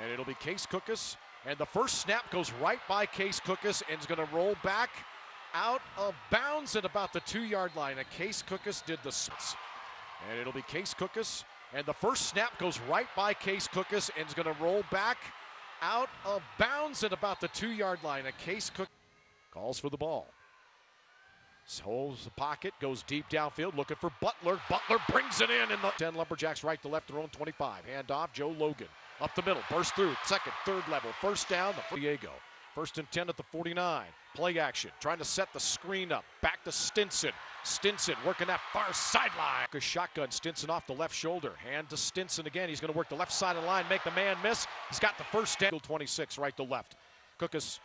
And it'll be Case Cookus. And the first snap goes right by Case Cookus and is going to roll back out of bounds at about the two yard line. And Case Cookus did the. And it'll be Case Cookus. And the first snap goes right by Case Cookus and is going to roll back out of bounds at about the two yard line. And Case Cook calls for the ball. Holds the pocket, goes deep downfield, looking for Butler. Butler brings it in, and the 10 Lumberjacks right to left, their own 25. Hand off, Joe Logan. Up the middle, burst through, second, third level, first down, the Diego. First and 10 at the 49. Play action, trying to set the screen up. Back to Stinson. Stinson working that far sideline. A shotgun, Stinson off the left shoulder. Hand to Stinson again. He's going to work the left side of the line, make the man miss. He's got the first down. 26, right to left. Cookus,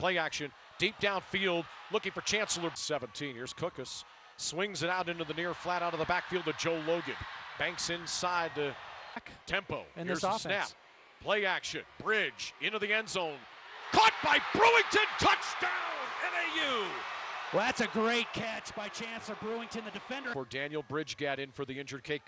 play action, deep downfield, looking for Chancellor. 17. Here's Cookus. Swings it out into the near flat out of the backfield to Joe Logan. Banks inside to tempo. And Here's this the offense. snap. Play action. Bridge into the end zone. Caught by Brewington. Touchdown. NAU. Well, that's a great catch by Chancellor Brewington, the defender. For Daniel Bridge-Gadd in for the injured Case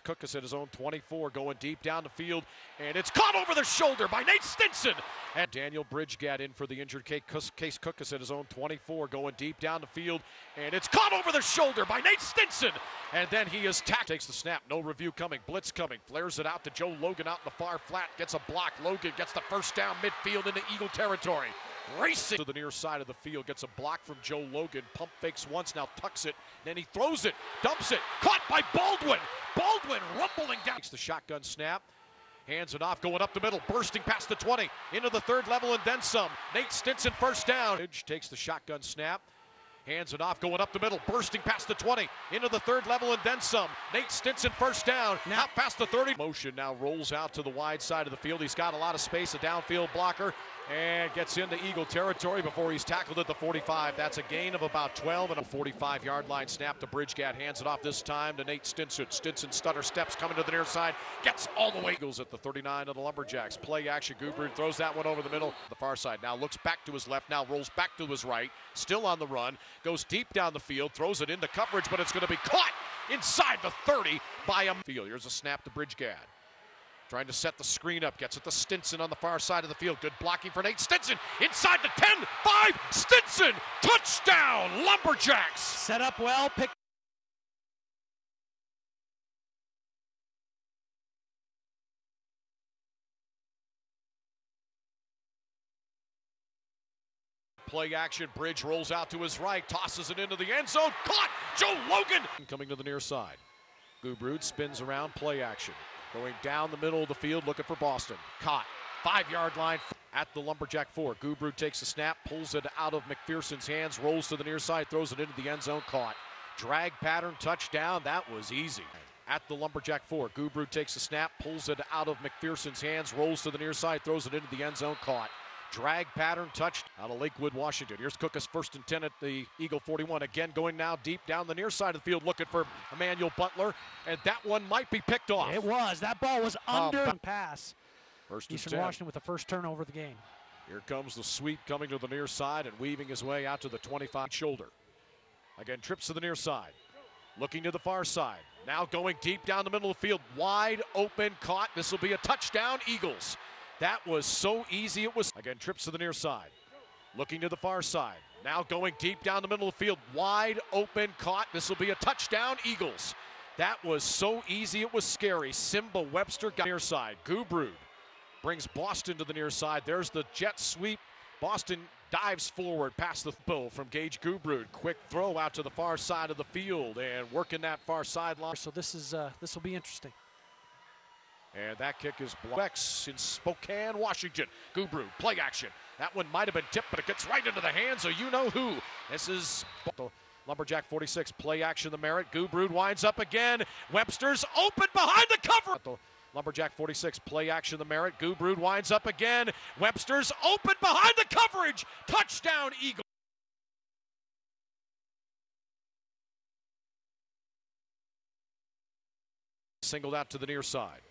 Cookus at his own 24, going deep down the field, and it's caught over the shoulder by Nate Stinson. And Daniel Bridge-Gadd in for the injured Case Cookus at his own 24, going deep down the field, and it's caught over the shoulder by Nate Stinson. And then he is tacked, takes the snap, no review coming, blitz coming, flares it out to Joe Logan out in the far flat, gets a block. Logan gets the first down midfield into Eagle territory. Racing to the near side of the field, gets a block from Joe Logan. Pump fakes once, now tucks it. Then he throws it, dumps it, caught by Baldwin. Baldwin rumbling down. Takes the shotgun snap, hands it off, going up the middle, bursting past the 20, into the third level and then some. Nate Stinson first down. Takes the shotgun snap. Hands it off, going up the middle, bursting past the 20, into the third level and then some. Nate Stinson first down, Now- out past the 30. Motion now rolls out to the wide side of the field. He's got a lot of space, a downfield blocker, and gets into Eagle territory before he's tackled at the 45. That's a gain of about 12 and a 45 yard line snap to Bridge-Gadd. Hands it off this time to Nate Stinson. Stinson stutter steps coming to the near side, gets all the way. Eagles at the 39 of the Lumberjacks. Play action. Gubrud throws that one over the middle, the far side. Now looks back to his left, now rolls back to his right, still on the run, goes deep down the field, throws it into coverage, but it's going to be caught inside the 30 by a field. Here's a snap to Bridge-Gadd. Trying to set the screen up, gets it to Stinson on the far side of the field. Good blocking for Nate Stinson. Inside the 10, 5, Stinson, touchdown, Lumberjacks. Set up well, pick Play action, Bridge rolls out to his right, tosses it into the end zone. Caught, Joe Logan. Coming to the near side. Gubrud spins around, play action. Going down the middle of the field, looking for Boston. Caught, five yard line at the Lumberjack four. Gubrud takes the snap, pulls it out of McPherson's hands, rolls to the near side, throws it into the end zone. Caught. Drag pattern, touchdown. That was easy. At the Lumberjack four, Gubrud takes the snap, pulls it out of McPherson's hands, rolls to the near side, throws it into the end zone. Caught. Drag pattern touched out of Lakewood, Washington. Here's Cookus first and 10 at the Eagle 41. Again, going now deep down the near side of the field, looking for Emmanuel Butler. And that one might be picked off. It was. That ball was Oh, under ba- pass. First and Eastern 10. Washington with the first turnover of the game. Here comes the sweep coming to the near side and weaving his way out to the 25 shoulder. Again, trips to the near side. Looking to the far side. Now going deep down the middle of the field. Wide open, caught. This will be a touchdown, Eagles. That was so easy. It was. Again, trips to the near side. Looking to the far side. Now going deep down the middle of the field. Wide open, caught. This will be a touchdown, Eagles. That was so easy. It was scary. Simba Webster got near side. Gubrud brings Boston to the near side. There's the jet sweep. Boston dives forward past the bull from Gage Gubrud. Quick throw out to the far side of the field and working that far sideline. So this is uh, this will be interesting. And that kick is blocked in Spokane, Washington. Gubrud, play action. That one might have been tipped, but it gets right into the hands of you know who. This is the Lumberjack 46, play action, the merit. Gubrud winds up again. Webster's open behind the cover. The Lumberjack 46, play action, the merit. Gubrud winds up again. Webster's open behind the coverage. Touchdown, Eagle. Singled out to the near side.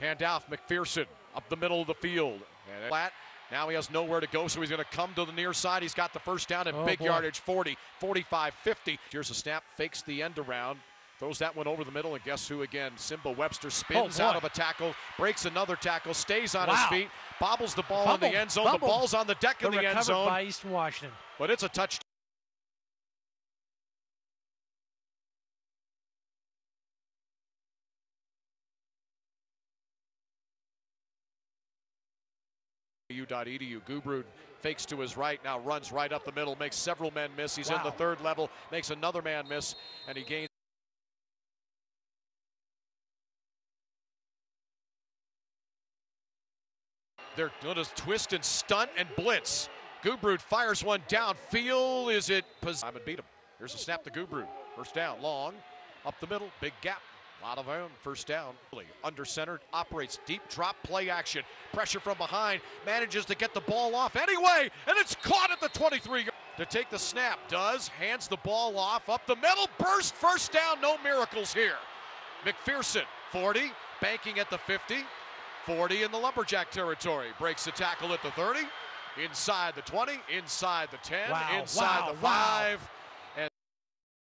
Hand off McPherson up the middle of the field. And flat. Now he has nowhere to go, so he's going to come to the near side. He's got the first down and Oh, big boy. yardage 40, 45, 50. Here's a snap, fakes the end around. Throws that one over the middle, and guess who again? Simba Webster spins Oh, out of a tackle, breaks another tackle, stays on Wow. his feet, bobbles the ball in the end zone. The ball's on the deck But of the end recovered zone, by Eastern Washington. but it's a touchdown. U.edu. Gubrud fakes to his right, now runs right up the middle, makes several men miss. He's in the third level, makes another man miss, and he gains. They're going to twist and stunt and blitz. Gubrud fires one downfield. Is it? Pos- I'm beat him. Here's a snap to Gubrud. First down, long, up the middle, big gap. A lot of room, first down. Under center, operates deep drop play action. Pressure from behind, manages to get the ball off anyway, and it's caught at the 23 to take the snap. Does, hands the ball off, up the middle, burst, first down, no miracles here. McPherson, 40, banking at the 50, 40 in the Lumberjack territory. Breaks the tackle at the 30, inside the 20, inside the 10, Wow, inside wow, the wow. 5.